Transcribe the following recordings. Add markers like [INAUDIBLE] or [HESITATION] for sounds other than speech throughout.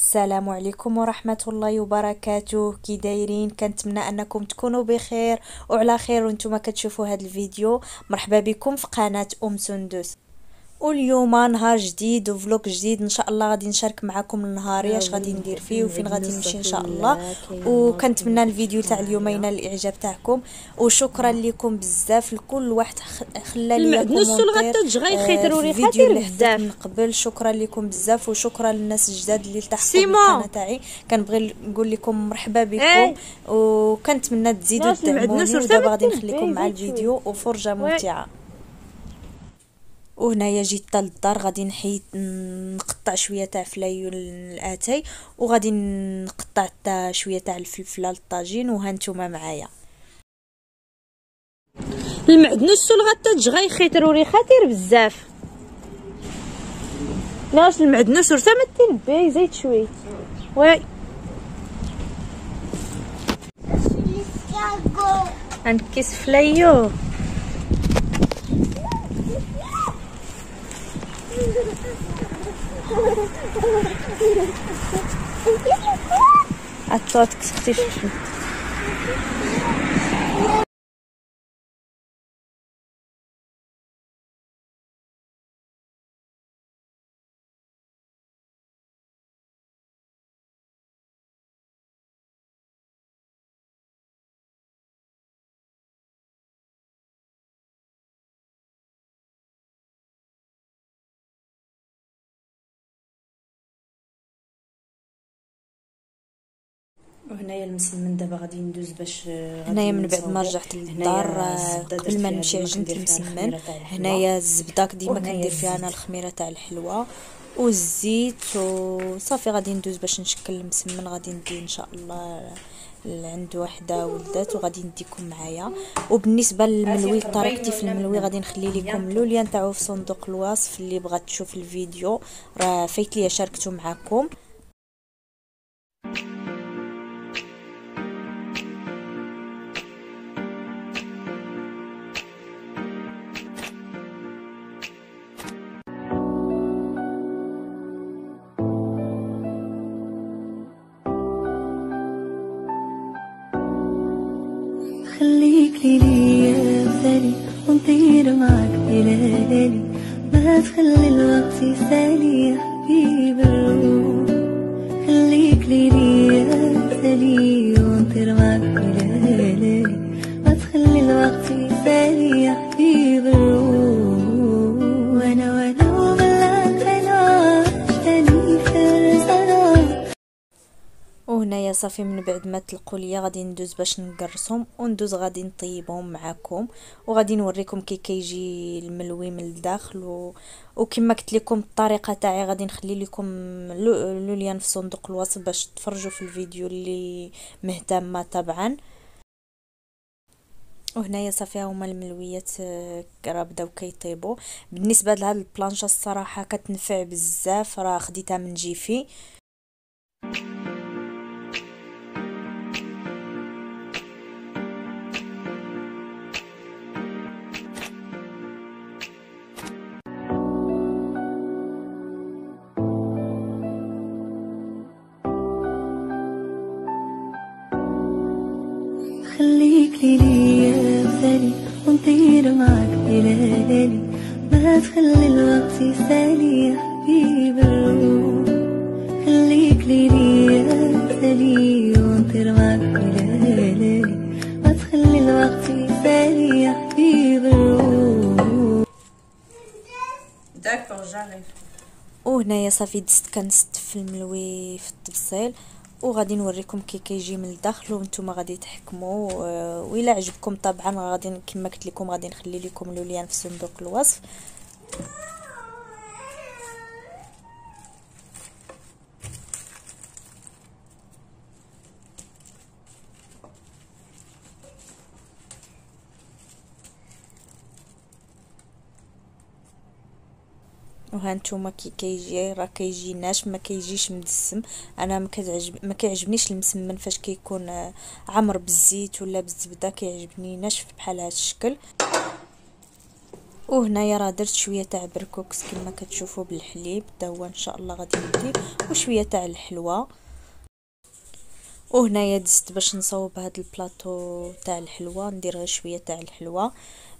السلام عليكم ورحمة الله وبركاته. كي دايرين؟ كنتمنى أنكم تكونوا بخير وعلى خير. وإنتم كتشوفوا هذا الفيديو مرحبا بكم في قناة أم سندس. واليوم نهار جديد و vlog جديد. إن شاء الله غادي نشارك معكم نهاري اش غادي ندير فيه وفين غادي نمشي إن شاء الله. وكنتمنى الفيديو تاع اليوم ينال الإعجاب تاعكم. وشكرا لكم بزاف. لكل واحد خلى لي commentaire في الفيديو اللي حدث من قبل. شكرا لكم بزاف. وشكرا للناس الجداد اللي التحقوا بالقناة تاعي. كنبغي نقول لكم مرحبا بكم. إيه. وكنتمنى تزيدوا تدعموني. ودابا غادي نخليكم مع الفيديو. وفرجة ممتعة. وهنايا جيت حتى للدار غادي نحيد نقطع شوية تاع فلايو الآتاي وغادي نقطع حتى شوية تاع الفلفلة للطاجين وها نتوما معايا. المعدنوس الغطا تجغي خيتر وري خطير بزاف. لاش المعدنوس ورثا ما تنبي زيت شوية وي. كيس فلايو. А тот, кто шутит. وهنايا المسمن دابا غادي ندوز باش هنايا من بعد ما رجعت للدار قبل ما نمشي عجنت المسمن هنايا الزبده ديما كندير فيها أنا الخميرة تاع الحلوة والزيت وصافي غادي ندوز باش نشكل المسمن غادي ندي إن شاء الله عند وحدة ولدات وغادي نديكم معايا. وبالنسبة للملوي طريقتي في الملوي غادي نخلي لكم لوليان تاعو في صندوق الوصف اللي بغات تشوف الفيديو. راه فايت ليا شاركته معكم خليك لي يا ثاني ونطير معك إلى ليالي ما تخلي الوقت يسالي يا حبيب الروح. خليك لي يا ثاني ونطير معك إلى ليالي ما تخلي الوقت يسالي يا صافي من بعد ما تلقوا ليا غادي ندوز باش نقرصهم وندوز غادي نطيبهم معكم وغادي نوريكم كي كيجي الملوي من الداخل و... وكما قلت لكم الطريقة تاعي غادي نخلي لكم لوليان في صندوق الوصف باش تفرجوا في الفيديو اللي مهتمة طبعا. وهنايا صافي هما الملويات راه بداو كيطيبوا. بالنسبة لهاد البلانشة الصراحة كتنفع بزاف راه خديتها من جيفي. لي يا ثاني ونطير معك إلى ليالي ما تخلي الوقت يسالي يا حبيب الروح. خليك لي يا ثاني ونطير معك إلى ليالي ما تخلي الوقت يسالي يا حبيب الروح. داكور جاريف وهنايا صافي دست كنست في الملوي في الطبسيل وغادي نوريكم كي كيجي من الداخل وأنتم غادي تحكموا وإلا عجبكم طبعا غادي كما قلت لكم غادي نخلي لكم لوليان في صندوق الوصف. وها نتوما كي كيجي راه كيجي ناشف ما كيجيش مدسم. أنا ما كتعجب ما كيعجبنيش المسمن فاش كيكون عمر بالزيت ولا بالزبدة كيعجبني ناشف بحال هذا الشكل. وهنايا راه درت شوية تاع بركوكس كما كتشوفوا بالحليب. حتى هو إن شاء الله غادي ندير وشوية تاع الحلوى. وهنايا دزت باش نصوب هاد البلاطو تاع الحلوى. ندير غير شوية تاع الحلوى.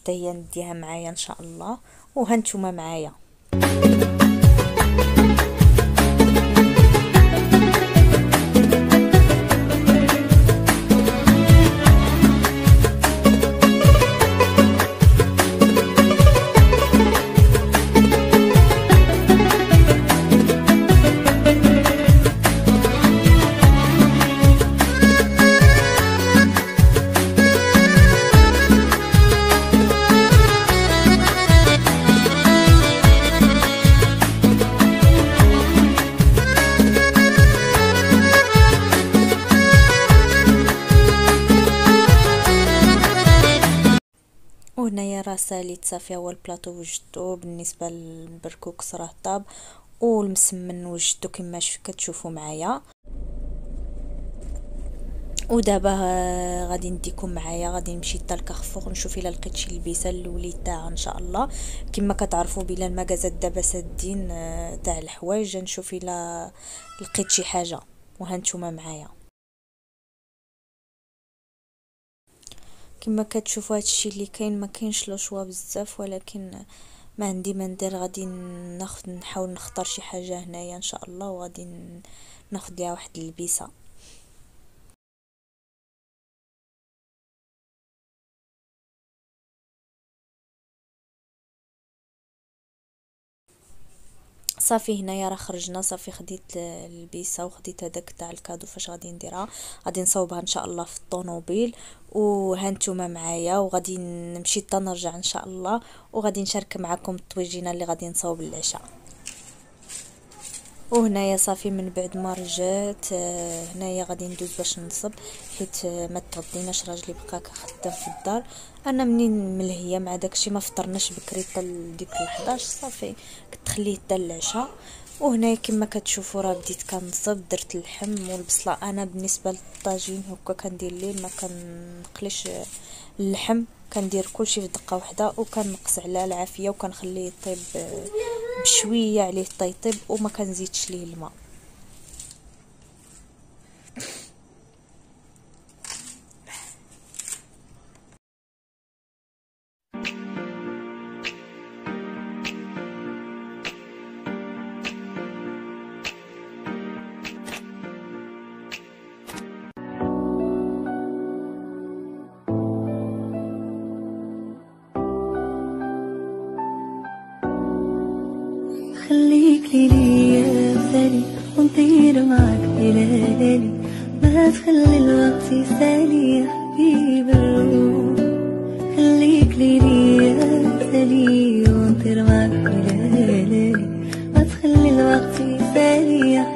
حتى هي نديها معايا إن شاء الله. وهانتوما معايا. وهنايا صافي هو البلاطو وجدتو بالنسبة للبركوكس راه طاب والمسمن وجدتو كما كتشوفوا معايا. ودابا [HESITATION] غادي نديكم معايا غادي نمشي حتى الكارفور نشوف إلا لقيت شي لبيسة للوليد تاعها إن شاء الله. كما كتعرفوا بلا ال magasins دابا سادين [HESITATION] تاع الحوايج نشوف إلا لقيت شي حاجة. وهانتوما معايا. كما كتشوفوا هادشي اللي كاين ما كاينش لو شوا بزاف ولكن ما عندي ما ندير غادي ناخذ نحاول نختار شي حاجة هنايا إن شاء الله وغادي ناخذ ليها واحد اللبسة. صافي هنايا راه خرجنا صافي خديت البيسه وخديت هذاك تاع الكادو فاش غادي نديرها؟ غادي نصاوبها إن شاء الله في الطوموبيل. وهانتوما معايا وغادي نمشي حتى نرجع إن شاء الله وغادي نشارك معكم الطويجينة اللي غادي نصاوب العشاء. وهنايا صافي من بعد ما رجعت آه، هنايا غادي ندوز باش نصب حيت آه، ما تغديناش راجلي بقى خدام في الدار. أنا منين ملهية مع داكشي؟ ما فطرناش بكري حتى ديك ل11 صافي. كنت خليه حتى العشاء وهنا كما كتشوفوا راه بديت كنصب درت اللحم والبصلة. أنا بالنسبة للطاجين هكا كندير ليه ما كنقليش اللحم. كندير كلشي في دقة واحدة وكنقص على العافية وكنخليه يطيب بشوية عليه طيطيب وما كنزيدش ليه الماء. لي يا ثاني ونطير معك ليالي ما تخلي الوقت يسالي يا حبيب الروح. خليك لي يا ثاني ونطير معك ليالي ما تخلي الوقت يسالي يا حبيب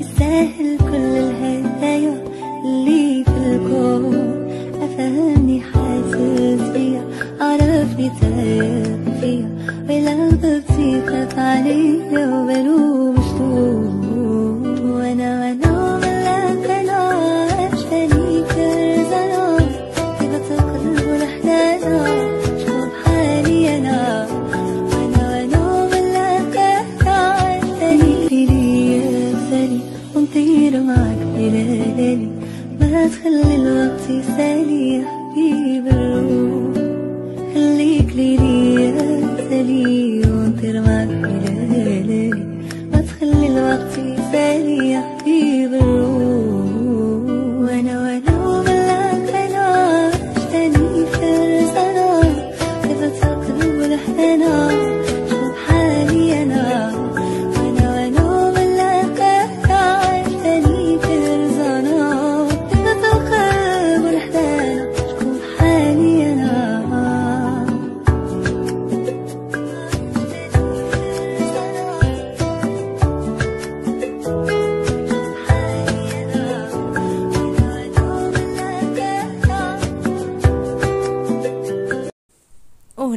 يستاهل كل الهدايا اللي في الكون. أفهمني حاسس بيا عرفني تايه فيا ولو بتصيفك عليا وبلوم مشتوق. وأنا وأنا ملاك أنا اشتريك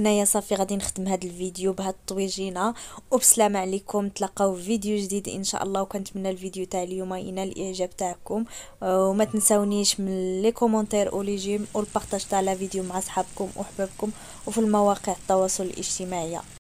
هنايا صافي غادي نختم هذا الفيديو بهاد الطويجينة. وبسلامة عليكم. تلقاو فيديو جديد إن شاء الله وكنتمنى الفيديو تاع اليوم ينال الإعجاب تاعكم. وما تنساونيش من les commentaires أو les j'aime وال partage تاع la vidéo مع صحابكم وحبابكم وفي المواقع التواصل الاجتماعيه